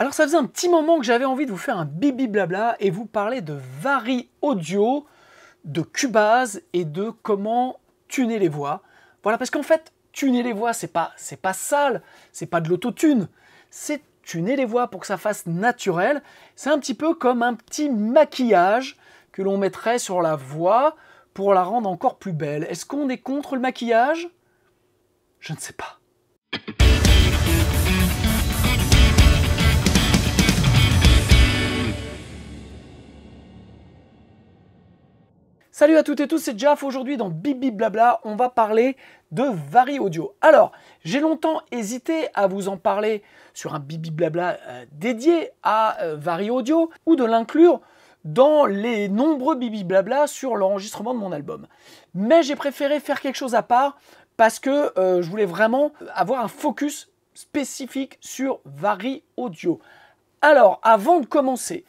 Alors ça faisait un petit moment que j'avais envie de vous faire un bibi blabla et vous parler de Vari Audio, de Cubase et de comment tuner les voix. Voilà, parce qu'en fait, tuner les voix, c'est pas, c'est pas sale, c'est pas de l'autotune, c'est tuner les voix pour que ça fasse naturel. C'est un petit peu comme un petit maquillage que l'on mettrait sur la voix pour la rendre encore plus belle. Est-ce qu'on est contre le maquillage? Je ne sais pas. Salut à toutes et tous, c'est Jaff. Aujourd'hui dans Bibi Blabla, on va parler de Vari Audio. Alors, j'ai longtemps hésité à vous en parler sur un Bibi Blabla euh, dédié à euh, Vari Audio ou de l'inclure dans les nombreux Bibi Blabla sur l'enregistrement de mon album. Mais j'ai préféré faire quelque chose à part parce que euh, je voulais vraiment avoir un focus spécifique sur Vari Audio. Alors, avant de commencer,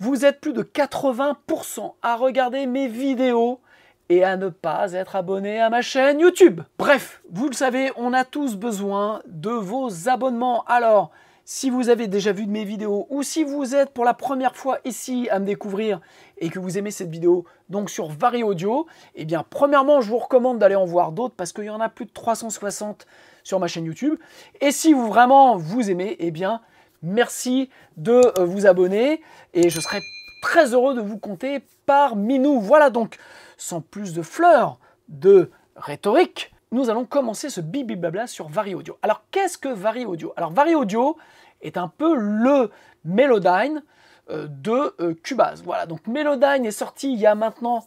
vous êtes plus de 80% à regarder mes vidéos et à ne pas être abonné à ma chaîne YouTube. Bref, vous le savez, on a tous besoin de vos abonnements. Alors, si vous avez déjà vu de mes vidéos ou si vous êtes pour la première fois ici à me découvrir et que vous aimez cette vidéo, donc sur Vari Audio, eh bien, premièrement, je vous recommande d'aller en voir d'autres parce qu'il y en a plus de 360 sur ma chaîne YouTube. Et si vous vraiment vous aimez, eh bien, Merci de euh, vous abonner et je serai très heureux de vous compter parmi nous. Voilà donc, sans plus de fleurs de rhétorique, nous allons commencer ce bibi blabla sur Vari Audio. Alors qu'est-ce que Vari Audio? Alors Vari Audio est un peu le Melodyne euh, de euh, Cubase. Voilà, donc Melodyne est sorti il y a maintenant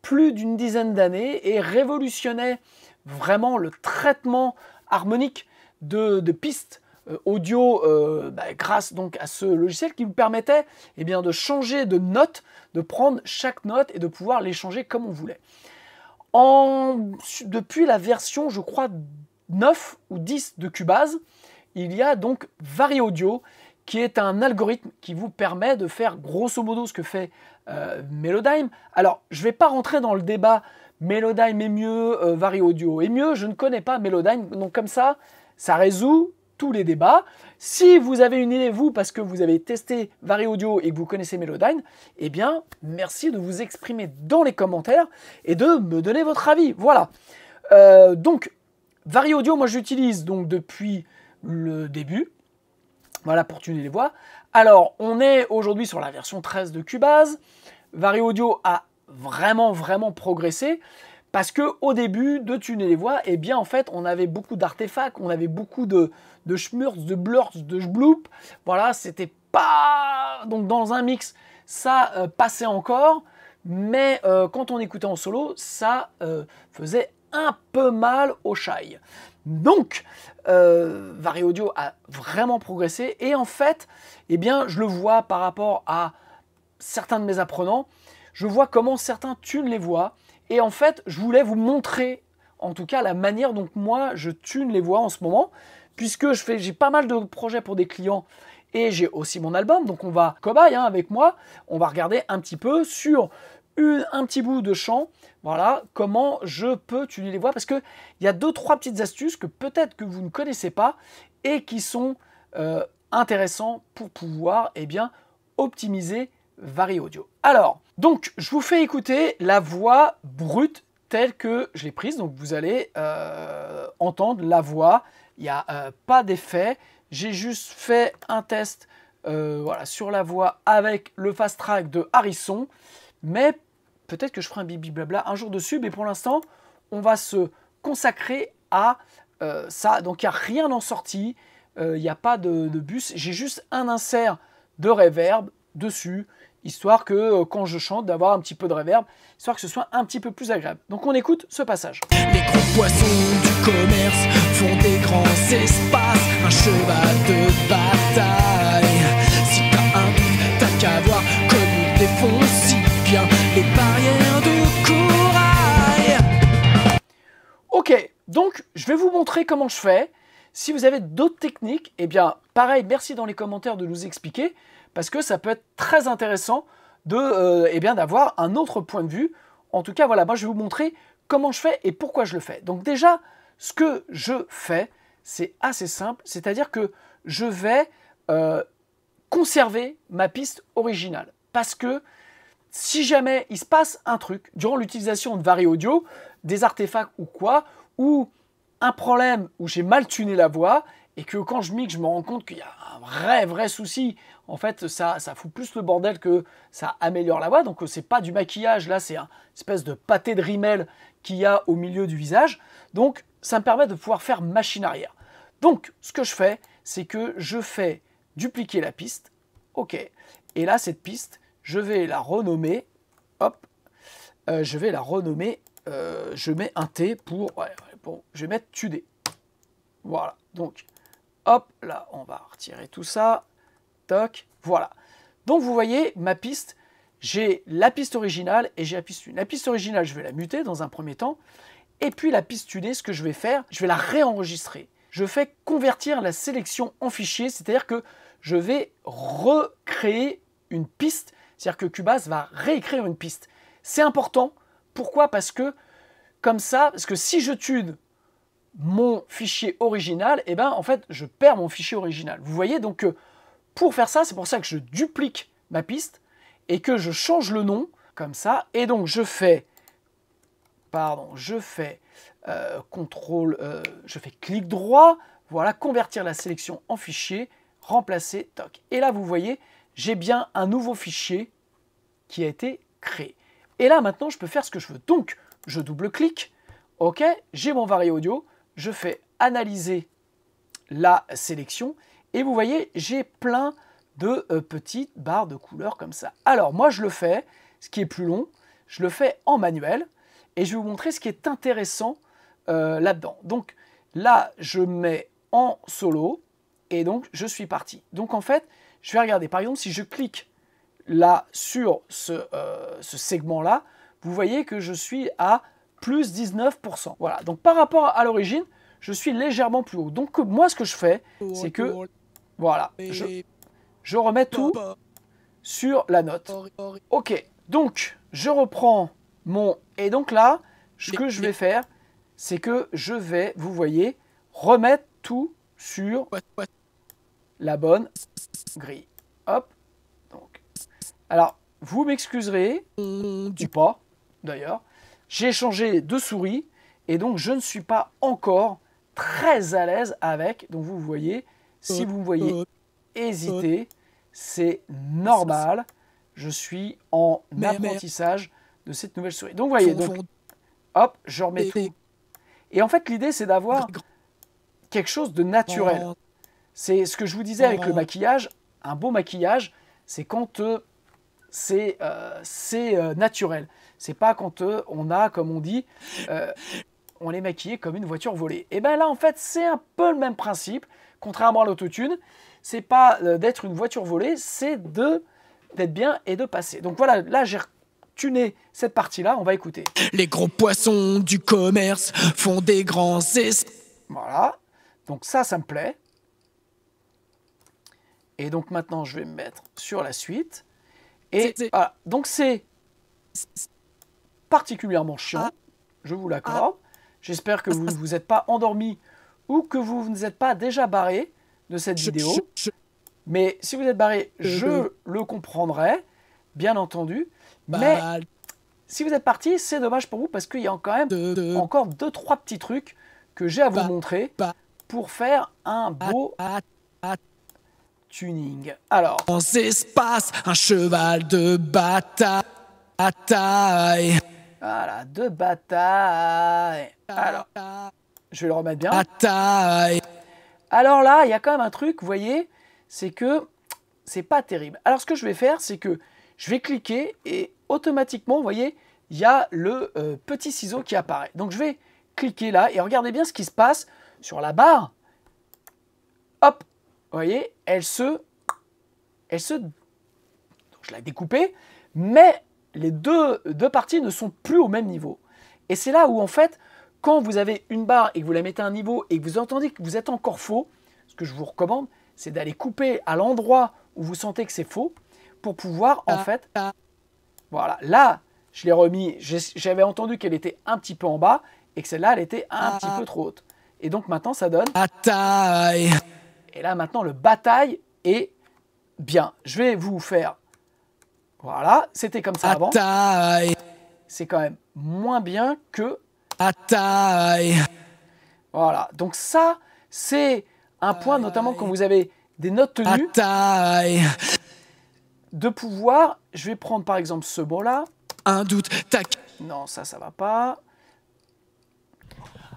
plus d'une dizaine d'années et révolutionnait vraiment le traitement harmonique de pistes audio euh, bah, grâce donc à ce logiciel qui vous permettait eh de changer de note, de prendre chaque note et de pouvoir les changer comme on voulait. Depuis la version, je crois, 9 ou 10 de Cubase, il y a donc Vari Audio qui est un algorithme qui vous permet de faire grosso modo ce que fait euh, Melodyne. Alors, je ne vais pas rentrer dans le débat Melodyne est mieux, Vari Audio est mieux, je ne connais pas Melodyne, donc comme ça, ça résout tous les débats. Si vous avez une idée, vous, parce que vous avez testé Vari Audio et que vous connaissez Melodyne, eh bien, merci de vous exprimer dans les commentaires et de me donner votre avis. Voilà. Euh, donc, Vari Audio, moi, j'utilise donc depuis le début. Voilà, pour tuner les voix. Alors, on est aujourd'hui sur la version 13 de Cubase. Vari Audio a vraiment, vraiment progressé. Parce que au début de tuner les voix, eh bien en fait, on avait beaucoup d'artefacts, on avait beaucoup de, de schmurz, de blurs, de bloop. Voilà, c'était pas donc dans un mix, ça euh, passait encore, mais euh, quand on écoutait en solo, ça euh, faisait un peu mal au shy. Donc, Vari Audio a vraiment progressé et en fait, eh bien, je le vois par rapport à certains de mes apprenants, je vois comment certains tunent les voix et en fait, je voulais vous montrer, en tout cas, la manière dont moi je tune les voix en ce moment, puisque j'ai pas mal de projets pour des clients et j'ai aussi mon album. Donc on va cobaye hein, avec moi, on va regarder un petit peu sur un petit bout de chant. Voilà comment je peux tuner les voix parce qu'il y a deux trois petites astuces que peut-être que vous ne connaissez pas et qui sont euh, intéressants pour pouvoir eh bien optimiser Vari Audio. Alors, donc, je vous fais écouter la voix brute telle que je l'ai prise. Donc, vous allez euh, entendre la voix. Il n'y a euh, pas d'effet. J'ai juste fait un test euh, sur la voix avec le fast track de Harrison. Mais peut-être que je ferai un bibi blabla un jour dessus. Mais pour l'instant, on va se consacrer à ça. Donc, il n'y a rien en sortie. Il n'y a pas de, de bus. J'ai juste un insert de reverb dessus histoire que euh, quand je chante, d'avoir un petit peu de reverb, histoire que ce soit un petit peu plus agréable. Donc on écoute ce passage. Les gros poissons du commerce font des grands espaces, un cheval de bataille. Si t'as un but, t'as qu'à voir comme ils défoncent si bien les barrières de corail. Ok, donc je vais vous montrer comment je fais. Si vous avez d'autres techniques, eh bien pareil, merci dans les commentaires de nous expliquer parce que ça peut être très intéressant de, euh, eh bien, d'avoir un autre point de vue. En tout cas, voilà, moi je vais vous montrer comment je fais et pourquoi je le fais. Donc déjà, ce que je fais, c'est assez simple, c'est-à-dire que je vais euh, conserver ma piste originale. Parce que si jamais il se passe un truc durant l'utilisation de Vari Audio, des artefacts ou quoi, ou un problème où j'ai mal tuné la voix, et que quand je mixe, je me rends compte qu'il y a un vrai, vrai souci. En fait, ça, fout plus le bordel que ça améliore la voix. Donc, c'est pas du maquillage. Là, c'est un espèce de pâté de rimel qu'il y a au milieu du visage. Donc, ça me permet de pouvoir faire machine arrière. Donc, ce que je fais, c'est que je fais dupliquer la piste. OK. Et là, cette piste, je vais la renommer. Hop. Euh, je vais la renommer. Euh, je mets un T pour. bon, je vais mettre TUD. Voilà. Donc, hop, là, on va retirer tout ça. Voilà. Donc, vous voyez, ma piste, j'ai la piste originale et j'ai la piste La piste originale, je vais la muter dans un premier temps. Et puis la piste tunée, ce que je vais faire, je vais la réenregistrer. Je fais convertir la sélection en fichier, c'est-à-dire que je vais recréer une piste, c'est-à-dire que Cubase va réécrire une piste. C'est important. Pourquoi? Parce que comme ça, parce que si je tune mon fichier original, et eh ben en fait je perds mon fichier original. Vous voyez donc euh, pour faire ça, c'est pour ça que je duplique ma piste et que je change le nom comme ça. Et donc je fais, pardon, je fais euh, contrôle, euh, je fais clic droit, voilà, convertir la sélection en fichier, remplacer, toc. Et là vous voyez, j'ai bien un nouveau fichier qui a été créé. Et là maintenant je peux faire ce que je veux. Donc je double-clique, ok, j'ai mon vari audio, je fais analyser la sélection et vous voyez, j'ai plein de euh, petites barres de couleurs comme ça. Alors moi je le fais, ce qui est plus long, je le fais en manuel et je vais vous montrer ce qui est intéressant euh, là-dedans. Donc là je mets en solo et donc je suis parti. Donc en fait, je vais regarder par exemple si je clique là sur ce, euh, ce segment-là, vous voyez que je suis à plus 19%. Voilà, donc par rapport à l'origine, je suis légèrement plus haut. Donc moi, ce que je fais, c'est que, voilà, je, remets tout sur la note. Ok, donc je reprends mon... Et donc là, ce que je vais faire, c'est que je vais, vous voyez, remettre tout sur la bonne grille. Hop, donc. Alors, vous m'excuserez, du pas, d'ailleurs, j'ai changé de souris et donc je ne suis pas encore très à l'aise avec. Donc vous voyez, si vous me voyez hésiter, c'est normal. Je suis en apprentissage de cette nouvelle souris. Donc vous voyez, donc, hop, je remets tout. Et en fait, l'idée, c'est d'avoir quelque chose de naturel. C'est ce que je vous disais avec le maquillage. Un beau maquillage, c'est quand euh, c'est euh, euh, naturel. C'est pas quand euh, on a, comme on dit, euh, on est maquillé comme une voiture volée. Et bien là, en fait, c'est un peu le même principe. Contrairement à l'autotune, c'est pas euh, d'être une voiture volée, c'est de d'être bien et de passer. Donc voilà, là j'ai tuné cette partie-là, on va écouter. Les gros poissons du commerce font des grands es... Voilà, donc ça, ça me plaît. Et donc maintenant, je vais me mettre sur la suite. Et voilà, donc c'est particulièrement chiant, ah. je vous l'accorde. J'espère que vous ne vous êtes pas endormi ou que vous ne êtes pas déjà barré de cette vidéo. Mais si vous êtes barré, je le comprendrai, bien entendu. Mais si vous êtes parti, c'est dommage pour vous parce qu'il y a quand même encore deux, trois petits trucs que j'ai à vous montrer pour faire un beau tuning. Alors. En espace, un cheval de bataille. Voilà, de bataille. Alors, je vais le remettre bien. Bataille. Alors là, il y a quand même un truc, vous voyez, c'est que c'est pas terrible. Alors ce que je vais faire, c'est que je vais cliquer et automatiquement, vous voyez, il y a le euh, petit ciseau qui apparaît. Donc je vais cliquer là et regardez bien ce qui se passe sur la barre. Hop, vous voyez, elle se... Elle se... je l'ai découpée, mais les deux, deux parties ne sont plus au même niveau. Et c'est là où, en fait, quand vous avez une barre et que vous la mettez à un niveau et que vous entendez que vous êtes encore faux, ce que je vous recommande, c'est d'aller couper à l'endroit où vous sentez que c'est faux pour pouvoir, en fait, voilà, là, je l'ai remis, j'avais entendu qu'elle était un petit peu en bas et que celle-là, elle était un petit peu trop haute. Et donc maintenant, ça donne... Bataille Et là, maintenant, le bataille Et bien, je vais vous faire... Voilà, c'était comme ça avant. C'est quand même moins bien que... Voilà, donc ça, c'est un point, notamment quand vous avez des notes tenues, de pouvoir... Je vais prendre par exemple ce mot-là. Un doute, tac. Non, ça, ça va pas.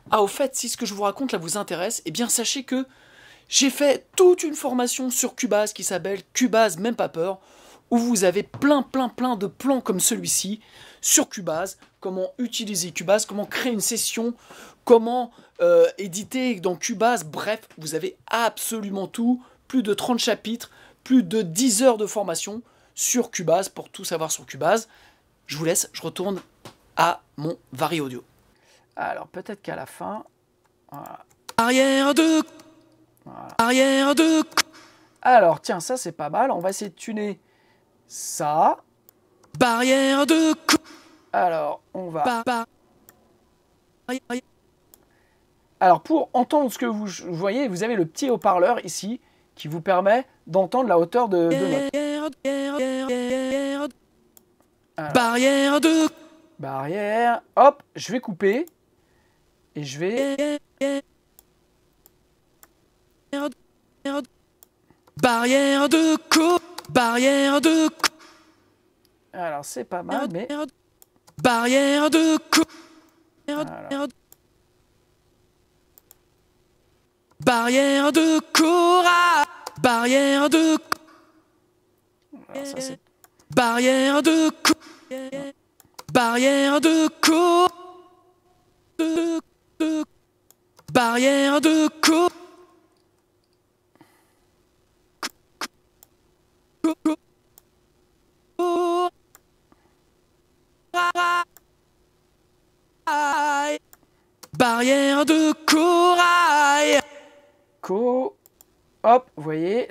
Ah, au fait, si ce que je vous raconte là vous intéresse, eh bien sachez que j'ai fait toute une formation sur Cubase qui s'appelle Cubase Même pas peur, où vous avez plein, plein, plein de plans comme celui-ci sur Cubase, comment utiliser Cubase, comment créer une session, comment euh, éditer dans Cubase, bref, vous avez absolument tout, plus de 30 chapitres, plus de 10 heures de formation sur Cubase pour tout savoir sur Cubase. Je vous laisse, je retourne à mon Vari Audio. Alors peut-être qu'à la fin, Arrière de. Arrière de. Alors, tiens, ça c'est pas mal. On va essayer de tuner ça. Barrière de. Alors, on va. Alors, pour entendre ce que vous voyez, vous avez le petit haut-parleur ici qui vous permet d'entendre la hauteur de, de note. Barrière, Alors. De. Barrière. Hop, je vais couper. Et je vais. Barrière de co. Barrière de. Alors, c'est pas mal, mais. Barrière de co. Barrière de Cora. Barrière de. alors, ça, Barrière de. Barrière de co. De- de- Barrière de. Co-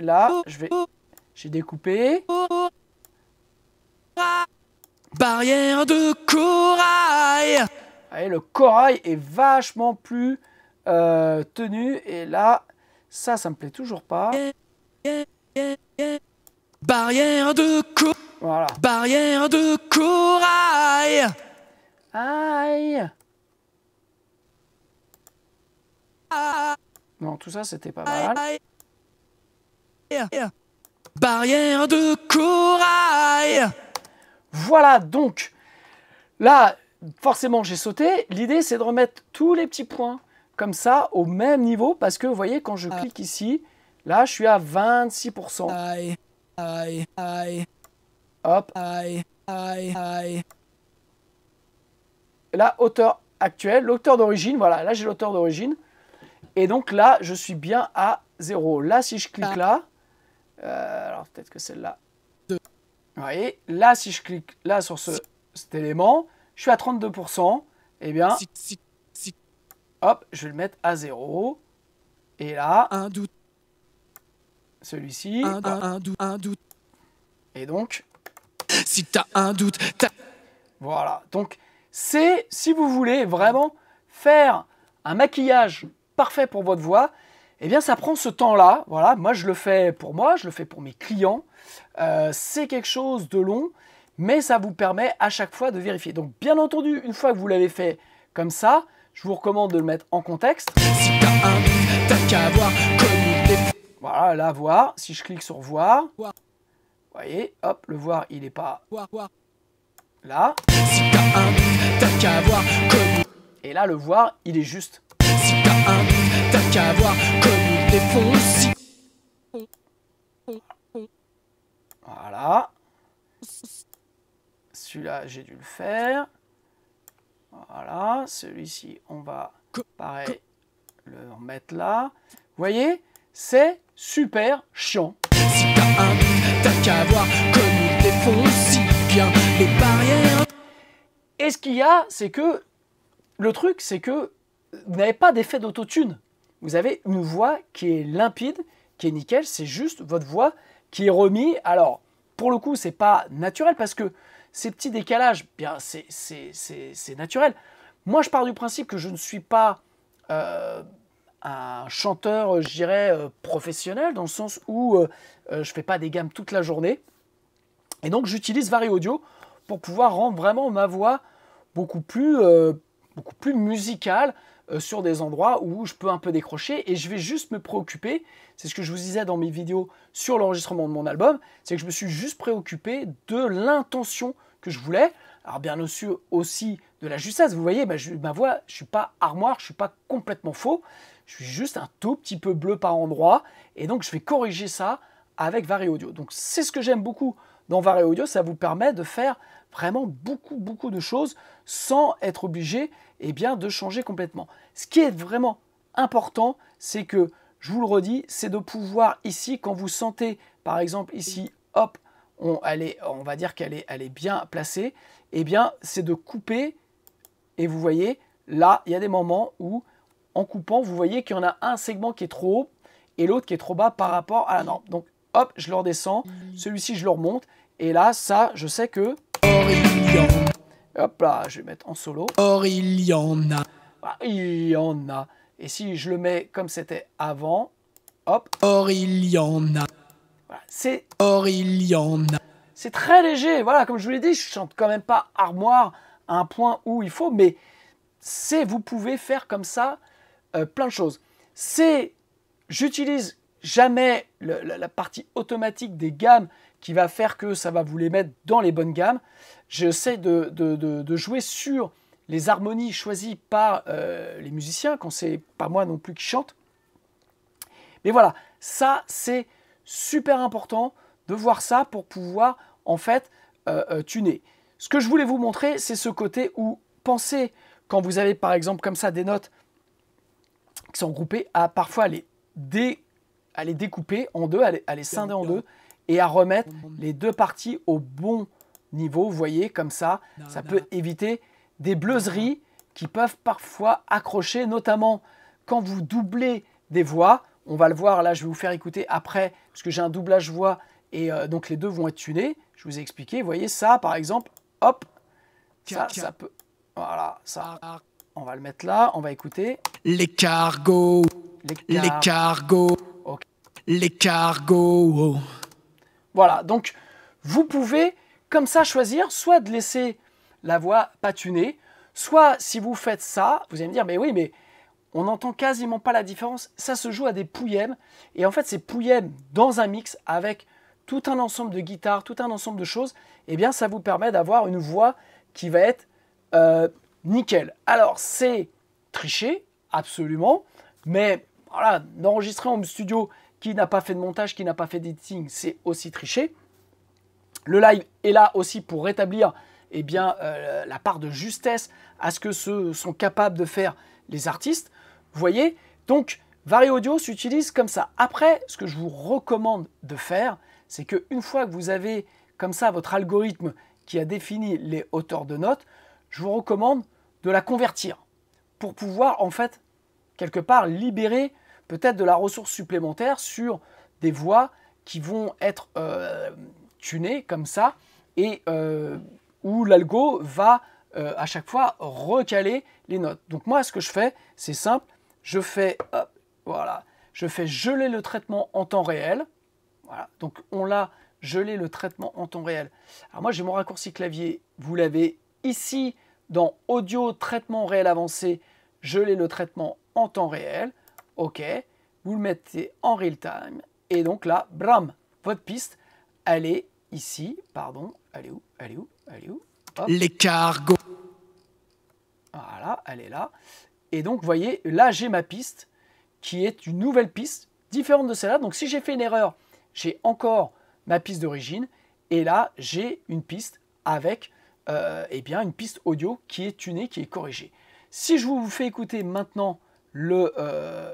là, je vais. J'ai découpé. Barrière de corail. Le corail est vachement plus euh, tenu. Et là, ça, ça me plaît toujours pas. Barrière de co. Voilà. Barrière de corail. Aïe Non, tout ça, c'était pas mal. Barrière de corail. Voilà, donc, là, forcément, j'ai sauté. L'idée, c'est de remettre tous les petits points comme ça au même niveau parce que, vous voyez, quand je clique ici, là, je suis à 26%. Aïe, aïe, aïe, Hop, aïe, aïe, aïe. la hauteur actuelle, l'auteur d'origine, voilà, là, j'ai l'auteur d'origine. Et donc là, je suis bien à 0. Là, si je clique là, euh, alors peut-être que celle-là. Vous voyez, là, si je clique là sur ce, cet élément, je suis à 32%. Eh bien, hop, je vais le mettre à 0. Et là, un doute, celui-ci. un, un, un doute, un doute. Et donc, Si t'as un doute, t'as. voilà. Donc, c'est, si vous voulez vraiment faire un maquillage parfait pour votre voix, eh bien, ça prend ce temps-là. Voilà, moi, je le fais pour moi, je le fais pour mes clients. Euh, c'est quelque chose de long, mais ça vous permet à chaque fois de vérifier. Donc, bien entendu, une fois que vous l'avez fait comme ça, je vous recommande de le mettre en contexte. Si un qu'à voir comme. Voilà, là, voir. Si je clique sur voir, vous voyez, hop, le voir, il n'est pas là. Si t'as un doute, t'as qu'à voir comme Et là, le voir, il est juste. Si t'as un Voilà. Celui-là, j'ai dû le faire. Voilà. Celui-ci, on va, pareil, le remettre là. Vous voyez, c'est super chiant. Si t'as un t'as qu'à voir comme il est foncé. Bien les barrières. Et ce qu'il y a, c'est que le truc, c'est que vous n'avez pas d'effet d'autotune. Vous avez une voix qui est limpide, qui est nickel. C'est juste votre voix qui est remis. Alors, pour le coup, c'est pas naturel parce que ces petits décalages, bien, c'est- naturel. Moi, je pars du principe que je ne suis pas euh, un chanteur, je dirais, professionnel, dans le sens où je ne fais pas des gammes toute la journée. Et donc j'utilise Vari Audio pour pouvoir rendre vraiment ma voix plus, beaucoup plus musicale, euh, sur des endroits où je peux un peu décrocher et je vais juste me préoccuper, c'est ce que je vous disais dans mes vidéos sur l'enregistrement de mon album, c'est que je me suis juste préoccupé de l'intention que je voulais. Alors bien sûr aussi de la justesse, vous voyez, ma voix, je suis pas armoire, je suis pas complètement faux, je suis juste un tout petit peu bleu par endroit et donc je vais corriger ça avec Vari Audio. Donc c'est ce que j'aime beaucoup dans Vari Audio, ça vous permet de faire vraiment beaucoup beaucoup de choses sans être obligé eh bien, de changer complètement. Ce qui est vraiment important, c'est que, je vous le redis, c'est de pouvoir ici, quand vous sentez, par exemple ici, hop, on, elle on va dire qu'elle est, elle est bien placée, eh bien, c'est de couper, et vous voyez, là, il y a des moments où, en coupant, vous voyez qu'il y en a un segment qui est trop haut et l'autre qui est trop bas par rapport à la norme. Donc, hop, je le redescends, celui-ci, je le remonte, et là, ça, je sais que... Hop là, je vais mettre en solo. Or, il y en a. Ah, il y en a. Et si je le mets comme c'était avant, hop. Or, il y en a. c'est. Or, il y en a. C'est très léger. Voilà, comme je vous l'ai dit, je chante quand même pas armoire à un point où il faut, mais c'est vous pouvez faire comme ça euh, plein de choses. C'est j'utilise jamais la, partie automatique des gammes qui va faire que ça va vous les mettre dans les bonnes gammes. J'essaie de, de, jouer sur les harmonies choisies par euh, les musiciens, quand c'est pas moi non plus qui chante. Mais voilà, ça c'est super important de voir ça pour pouvoir en fait euh, euh, tuner. Ce que je voulais vous montrer, c'est ce côté où pensez quand vous avez par exemple comme ça des notes qui sont groupées à parfois les, dé, à les découper en deux, à les scinder en deux et à remettre les deux parties au bon niveau, vous voyez, comme ça. Ça peut éviter des bleuseries qui peuvent parfois accrocher, notamment quand vous doublez des voix. On va le voir, là je vais vous faire écouter après, parce que j'ai un doublage voix, et euh, donc les deux vont être tunés. Je vous ai expliqué, vous voyez ça par exemple, hop, ça, ça peut... Voilà, ça, on va le mettre là, on va écouter. Les cargos, les, cargos, les cargos. Voilà, donc vous pouvez comme ça choisir soit de laisser la voix pas tunée, soit si vous faites ça, vous allez me dire mais oui mais on n'entend quasiment pas la différence, ça se joue à des pouillèmes et en fait ces pouillèmes dans un mix avec tout un ensemble de guitares, tout un ensemble de choses, eh bien ça vous permet d'avoir une voix qui va être euh, nickel. Alors c'est triché, absolument, mais voilà, d'enregistrer en studio qui n'a pas fait de montage, qui n'a pas fait d'editing, c'est aussi triché. Le live est là aussi pour rétablir eh bien, euh, la part de justesse à ce que ce sont capables de faire les artistes. Voyez Donc, Vari Audio s'utilise comme ça. Après, ce que je vous recommande de faire, c'est qu'une fois que vous avez comme ça votre algorithme qui a défini les hauteurs de notes, je vous recommande de la convertir pour pouvoir en fait quelque part libérer peut-être de la ressource supplémentaire sur des voix qui vont être euh, comme ça et euh, où l'algo va euh, à chaque fois recaler les notes. Donc moi ce que je fais c'est simple, je fais voilà, je fais geler le traitement en temps réel. Voilà, donc on l'a gelé le traitement en temps réel. Alors moi j'ai mon raccourci clavier, vous l'avez ici dans audio traitement réel avancé, geler le traitement en temps réel. OK, vous le mettez en real time, et donc là, bram, votre piste, elle est ici, pardon, elle est où Elle est où Elle est où? Les cargos. Voilà, elle est là. Et donc, vous voyez, là, j'ai ma piste, qui est une nouvelle piste, différente de celle-là. Donc, si j'ai fait une erreur, j'ai encore ma piste d'origine, et là, j'ai une piste avec euh, eh bien, une piste audio qui est tunée, qui est corrigée. Si je vous fais écouter maintenant le, euh,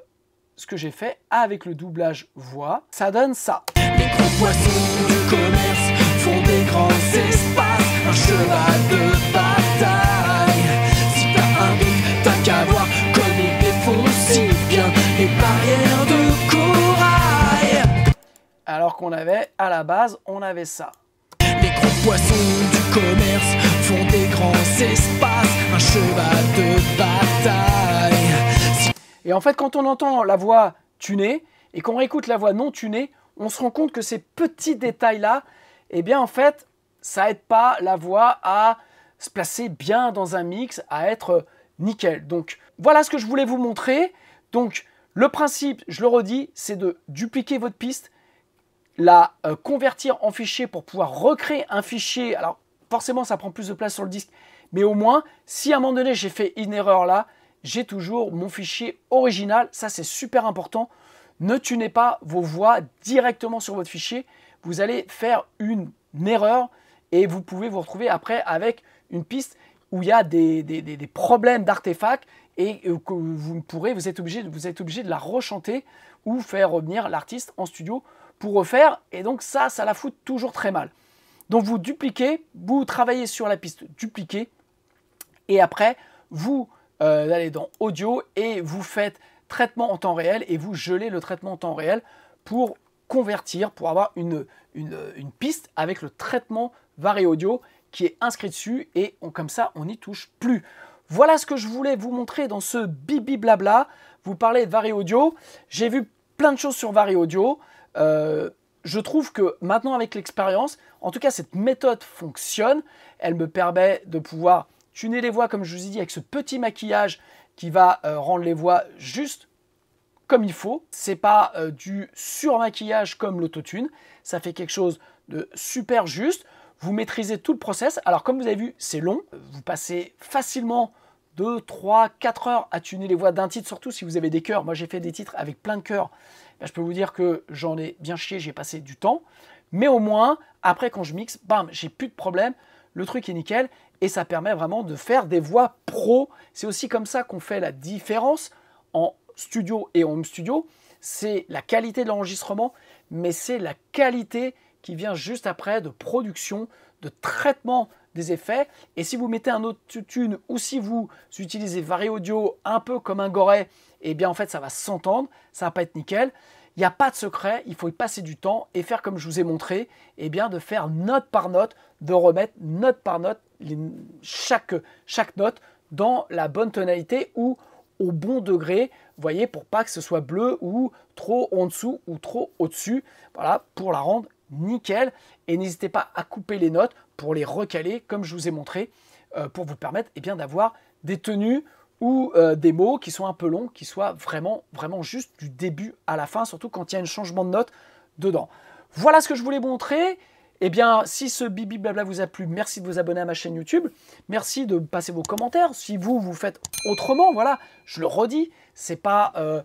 ce que j'ai fait avec le doublage voix, ça donne ça. Les Alors qu'on avait, à la base, on avait ça. Et en fait, quand on entend la voix tunée et qu'on réécoute la voix non tunée, on se rend compte que ces petits détails-là, eh bien en fait, ça aide pas la voix à se placer bien dans un mix, à être nickel. Donc voilà ce que je voulais vous montrer. Donc le principe, je le redis, c'est de dupliquer votre piste, la euh, convertir en fichier pour pouvoir recréer un fichier. Alors forcément, ça prend plus de place sur le disque, mais au moins, si à un moment donné j'ai fait une erreur là, j'ai toujours mon fichier original. Ça, c'est super important. Ne tunez pas vos voix directement sur votre fichier. Vous allez faire une erreur et vous pouvez vous retrouver après avec une piste où il y a des, des, problèmes d'artefacts et euh, que vous pourrez, vous êtes obligé, vous êtes obligé de la rechanter ou faire revenir l'artiste en studio pour refaire. Et donc ça, ça la fout toujours très mal. Donc vous dupliquez, vous travaillez sur la piste dupliquée et après vous euh, allez dans audio et vous faites traitement en temps réel et vous gelez le traitement en temps réel pour convertir, pour avoir une, piste avec le traitement Vari Audio qui est inscrit dessus et comme ça on n'y touche plus. Voilà ce que je voulais vous montrer dans ce bibi blabla. Vous parlez de Vari Audio. J'ai vu plein de choses sur Vari Audio. Euh, je trouve que maintenant avec l'expérience, en tout cas cette méthode fonctionne. Elle me permet de pouvoir tuner les voix comme je vous ai dit avec ce petit maquillage qui va euh, rendre les voix juste comme il faut. C'est pas euh, du surmaquillage comme l'autotune. Ça fait quelque chose de super juste. Vous maîtrisez tout le process. Alors comme vous avez vu, c'est long. Vous passez facilement 2, 3, 4 heures à tuner les voix d'un titre, surtout si vous avez des chœurs. Moi j'ai fait des titres avec plein de chœurs. Ben, je peux vous dire que j'en ai bien chié, j'ai passé du temps. Mais au moins, après quand je mixe, bam, j'ai plus de problème. Le truc est nickel et ça permet vraiment de faire des voix pro. C'est aussi comme ça qu'on fait la différence en studio et home studio. C'est la qualité de l'enregistrement, mais c'est la qualité qui vient juste après de production, de traitement des effets. Et si vous mettez un autre tune ou si vous utilisez Vari Audio un peu comme un goret, eh bien en fait ça va s'entendre, ça va pas être nickel. Il n'y a pas de secret, il faut y passer du temps et faire comme je vous ai montré, eh bien de faire note par note, de remettre note par note chaque, chaque note dans la bonne tonalité ou au bon degré, voyez, pour pas que ce soit bleu ou trop en dessous ou trop au-dessus, voilà, pour la rendre nickel. Et n'hésitez pas à couper les notes pour les recaler, comme je vous ai montré, euh, pour vous permettre eh bien, d'avoir des tenues ou euh, des mots qui sont un peu longs, qui soient vraiment, vraiment juste du début à la fin, surtout quand il y a un changement de note dedans. Voilà ce que je voulais montrer. Eh bien, si ce bibi blabla vous a plu, merci de vous abonner à ma chaîne YouTube. Merci de passer vos commentaires. Si vous, vous faites autrement, voilà, je le redis, c'est pas... Euh,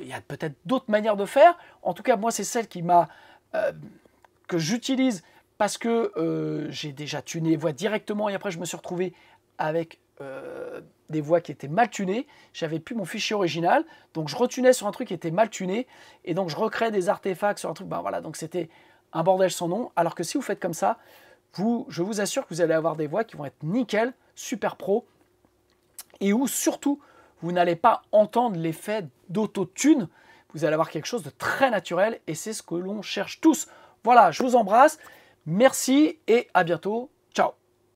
il y a peut-être d'autres manières de faire. En tout cas, moi, c'est celle qui m'a... que j'utilise parce que euh, j'ai déjà tuné les voix directement et après je me suis retrouvé avec euh, des voix qui étaient mal tunées. J'avais plus mon fichier original, donc je retunais sur un truc qui était mal tuné et donc je recrée des artefacts sur un truc. Ben voilà, donc c'était un bordel sans nom. Alors que si vous faites comme ça, je vous assure que vous allez avoir des voix qui vont être nickel, super pro et où surtout vous n'allez pas entendre l'effet d'autotune. Vous allez avoir quelque chose de très naturel et c'est ce que l'on cherche tous. Voilà, je vous embrasse. Merci et à bientôt